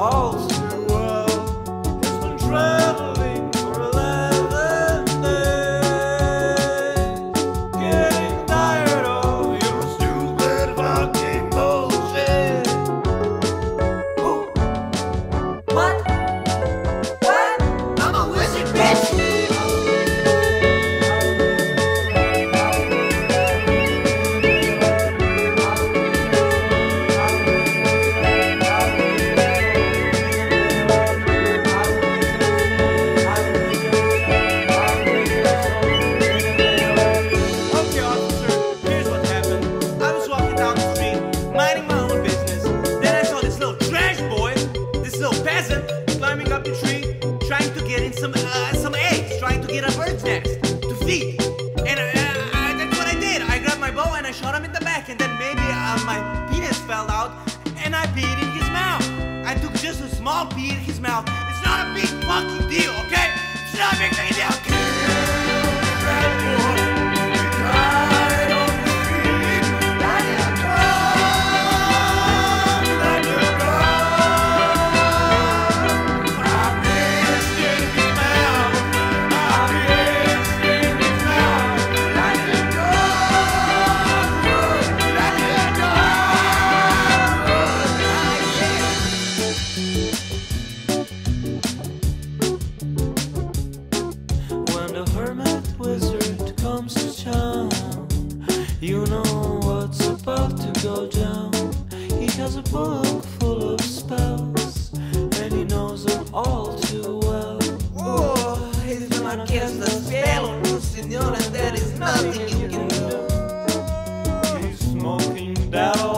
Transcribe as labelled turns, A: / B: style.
A: calls So peasant climbing up the tree, trying to get in some uh, some eggs, trying to get a bird's nest to feed. And I, I, that's what I did. I grabbed my bow and I shot him in the back, and then maybe uh, my penis fell out, and I beat in his mouth. I took just a small pee in his mouth. It's not a big fucking deal. a book full of spells, and he knows them all too well. Oh, spell. There is nothing you can do. He's smoking down.